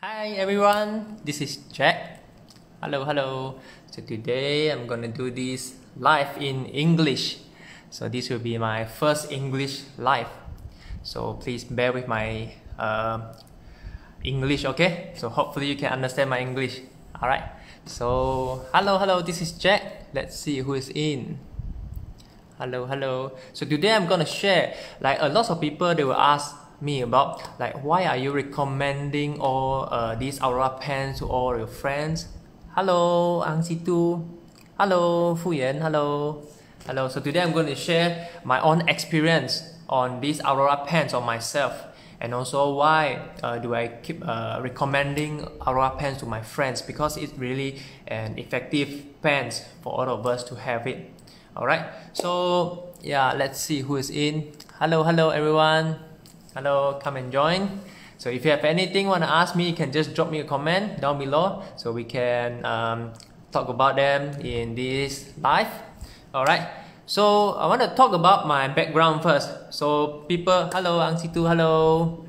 Hi everyone, this is Jack. Hello, hello. So today I'm gonna do this live in English. So this will be my first English live. So please bear with my uh, English, okay? So hopefully you can understand my English. Alright. So hello, hello. This is Jack. Let's see who is in. Hello, hello. So today I'm gonna share. Like a lot of people, they will ask me about like why are you recommending all uh, these Aulora pens to all your friends? Hello, Ang Situ. Hello, Fu Yan. Hello. Hello. So today I'm going to share my own experience on these Aulora pens on myself and also why uh, do I keep uh, recommending Aulora pens to my friends because it's really an effective pens for all of us to have it. Alright, so yeah, let's see who is in. Hello, hello everyone. Hello, come and join. So if you have anything want to ask me, you can just drop me a comment down below so we can um, talk about them in this live. Alright, so I want to talk about my background first. So people, hello, Ang Situ, hello.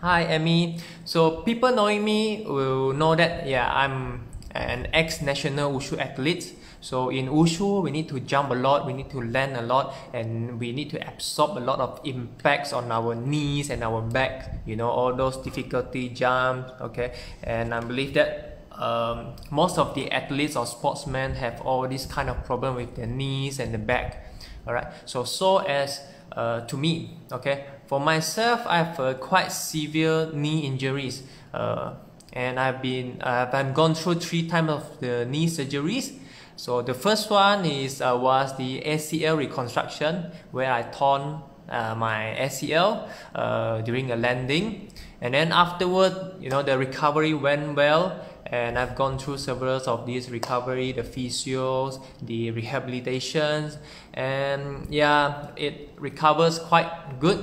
Hi, Emmy. So people knowing me will know that yeah, I'm an ex-national wushu athlete. So in Wushu, we need to jump a lot, we need to land a lot, and we need to absorb a lot of impacts on our knees and our back, you know, all those difficulty jumps, okay? And I believe that um, most of the athletes or sportsmen have all this kind of problem with their knees and the back, all right? So, so as uh, to me, okay, for myself, I have uh, quite severe knee injuries. Uh, and I've been I've gone through three times of the knee surgeries so the first one is uh, was the ACL reconstruction where I torn uh, my ACL uh, during a landing, and then afterward, you know, the recovery went well, and I've gone through several of these recovery, the physios, the rehabilitations, and yeah, it recovers quite good.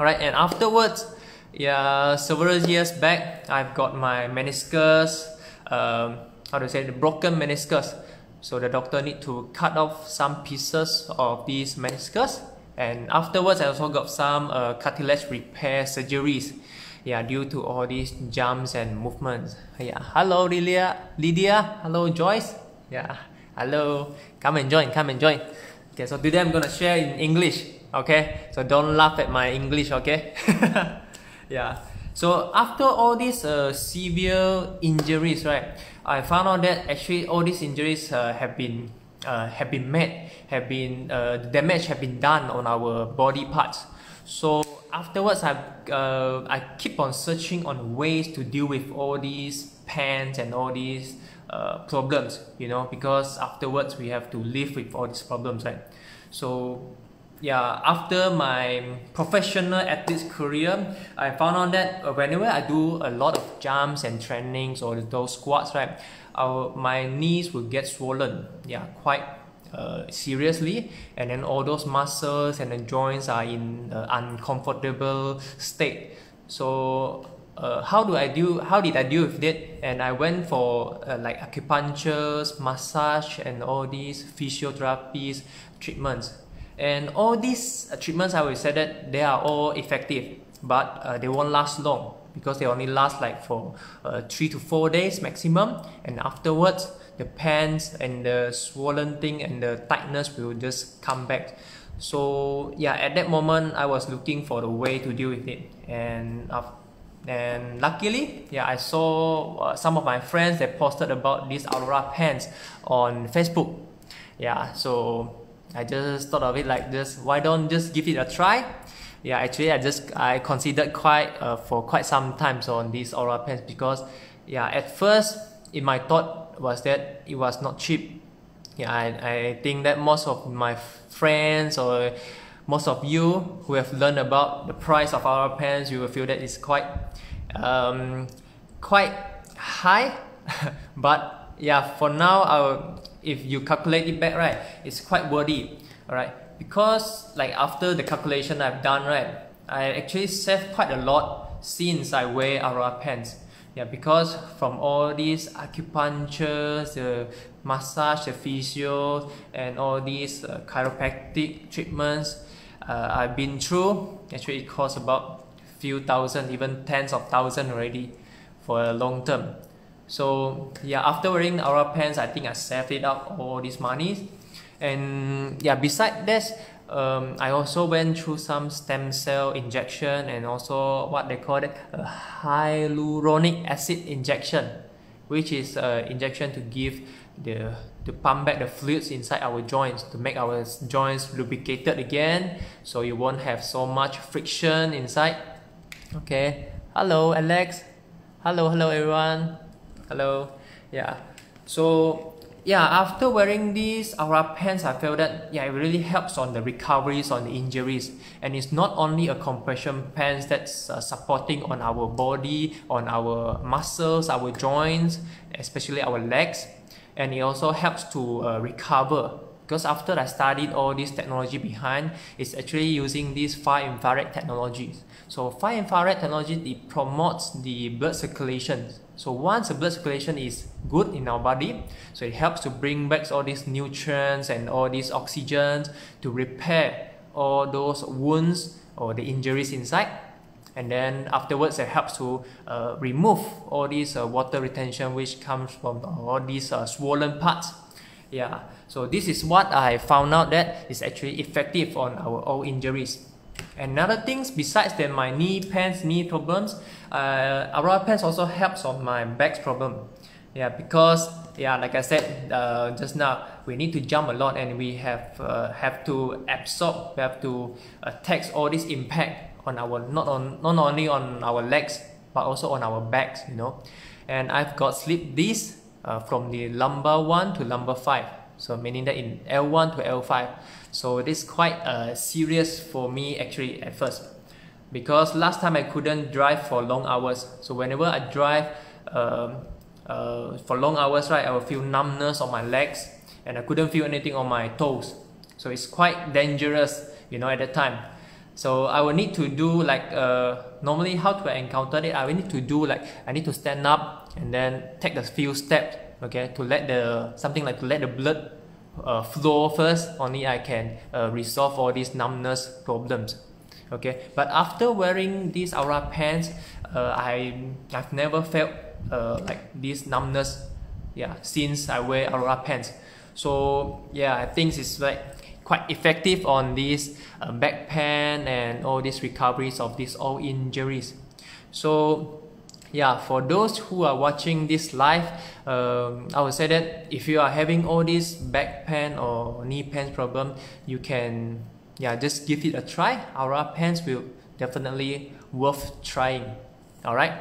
All right, and afterwards, yeah, several years back, I've got my meniscus. Um, how to say the broken meniscus so the doctor need to cut off some pieces of these meniscus. And afterwards I also got some uh, cartilage repair surgeries. Yeah due to all these jumps and movements. Yeah. Hello Lydia Lydia. Hello Joyce. Yeah. Hello. Come and join come and join. Okay so today I'm gonna share in English okay? So don't laugh at my English okay? Yeah so after all these uh, severe injuries right I found out that actually all these injuries uh, have been uh, have been made, have been uh, damage have been done on our body parts. So afterwards, I uh, I keep on searching on ways to deal with all these pains and all these uh, problems. You know, because afterwards we have to live with all these problems, right? So yeah, after my professional athlete career, I found out that uh, whenever I do a lot of jumps and trainings or those squats, right, our, my knees will get swollen, yeah, quite uh, seriously, and then all those muscles and the joints are in uh, uncomfortable state. So uh, how do I do? How did I deal with it? And I went for uh, like acupuncture, massage, and all these physiotherapies treatments and all these uh, treatments, I will say that they are all effective, but uh, they won't last long because they only last like for uh, three to four days maximum. And afterwards, the pains and the swollen thing and the tightness will just come back. So yeah, at that moment, I was looking for the way to deal with it, and and luckily, yeah, I saw uh, some of my friends that posted about these Aulora pens on Facebook. Yeah, so I just thought of it like this. Why don't just give it a try? Yeah, actually, I just I considered quite uh, for quite some times on these Aulora pens because, yeah, at first, in my thought was that it was not cheap. Yeah, I, I think that most of my friends or most of you who have learned about the price of Aulora pens, you will feel that it's quite, um, quite high. but yeah, for now, I'll if you calculate it back, right, it's quite worthy, alright? Because like after the calculation I've done, right, I actually saved quite a lot since I wear Aulora pants. Yeah, because from all these acupunctures, the massage, the physio, and all these uh, chiropractic treatments uh, I've been through, actually it costs about few thousand, even tens of thousand already for a long term. So yeah, after wearing Aulora pants, I think I saved it up all this money. And yeah, beside this, um, I also went through some stem cell injection and also what they call it a hyaluronic acid injection, which is an injection to give the to pump back the fluids inside our joints to make our joints lubricated again so you won't have so much friction inside. Okay. Hello alex. Hello hello everyone hello. Yeah. So yeah after wearing these Aulora pants i felt that yeah it really helps on the recoveries on the injuries. And it's not only a compression pants that's uh, supporting on our body on our muscles our joints especially our legs. And it also helps to uh, recover because after I studied all this technology behind, it's actually using these far infrared technologies. So far infrared technology it promotes the blood circulation. So once the blood circulation is good in our body, so it helps to bring back all these nutrients and all these oxygens to repair all those wounds or the injuries inside and then afterwards it helps to uh, remove all these uh, water retention which comes from all these uh, swollen parts yeah. So this is what I found out that is actually effective on our all injuries. Another things besides that my knee pains knee problems uh, Aulora pants also helps on my back problem. Yeah because yeah like I said uh, just now we need to jump a lot and we have uh, have to absorb we have to uh, take all this impact on our not on not only on our legs but also on our backs you know. And I've got slip disc uh, from the lumbar 1 to lumbar 5 so meaning that in L1 to L5 so this is quite uh, serious for me actually at first. Because last time I couldn't drive for long hours. So whenever I drive um, uh, for long hours right I will feel numbness on my legs and I couldn't feel anything on my toes. So it's quite dangerous you know at that time. So I will need to do like uh, normally how to encounter it. I need to do like I need to stand up and then take a few steps. Okay, to let the something like to let the blood uh, flow first. Only I can uh, resolve all these numbness problems. Okay, but after wearing these Aulora pants, uh, I I've never felt uh, like this numbness. Yeah, since I wear Aulora pants. So yeah, I think it's like quite effective on these uh, back pain and all these recoveries of these all injuries. So yeah, for those who are watching this live, um, I would say that if you are having all these back pain or knee pain problem, you can yeah just give it a try. Aulora pants will definitely worth trying. All right.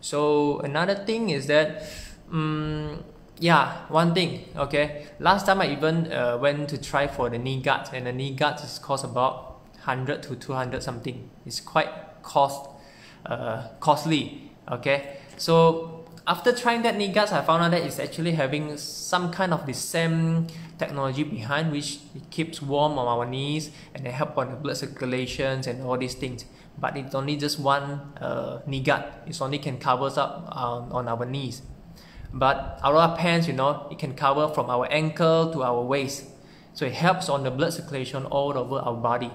So another thing is that um, yeah, one thing, okay. Last time I even uh, went to try for the knee guards, and the knee guards is cost about 100 to 200 something. It's quite cost, uh, costly, okay. So after trying that knee guards, I found out that it's actually having some kind of the same technology behind which it keeps warm on our knees and it help on the blood circulations and all these things. But it's only just one uh, knee guard. It only can covers up um, on our knees. But Aulora pants, you know, it can cover from our ankle to our waist. So it helps on the blood circulation all over our body.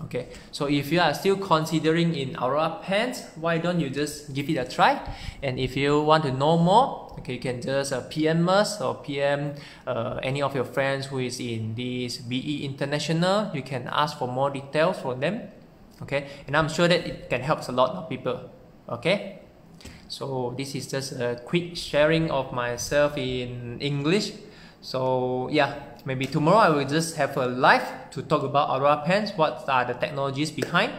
Okay, so if you are still considering in Aulora pants, why don't you just give it a try? And if you want to know more, okay, you can just uh, PM us or PM uh, any of your friends who is in this BE International. You can ask for more details from them. Okay, and I'm sure that it can help a lot of people. Okay. So this is just a quick sharing of myself in English. So yeah, maybe tomorrow I will just have a live to talk about Aulora pants. What are the technologies behind?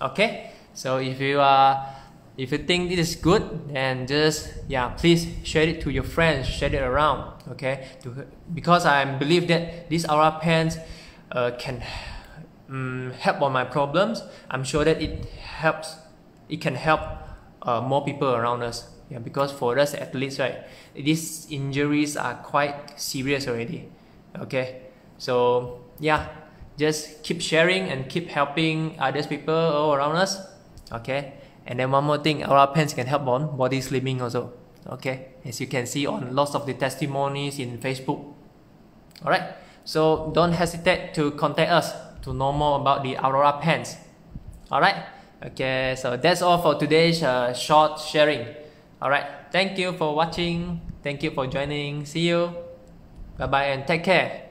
Okay. So if you are if you think this is good, then just yeah, please share it to your friends, share it around. Okay, to, because I believe that these Aulora pants uh, can um, help on my problems. I'm sure that it helps. It can help uh, more people around us. Yeah, because for us athletes, right, these injuries are quite serious already. Okay, so yeah, just keep sharing and keep helping others people all around us. Okay, and then one more thing, Aulora pants can help on body slimming also. Okay, as you can see on lots of the testimonies in Facebook. All right, so don't hesitate to contact us to know more about the Aulora pants. All right. Okay, so that's all for today's uh, short sharing. Alright, thank you for watching. Thank you for joining. See you. Bye bye and take care.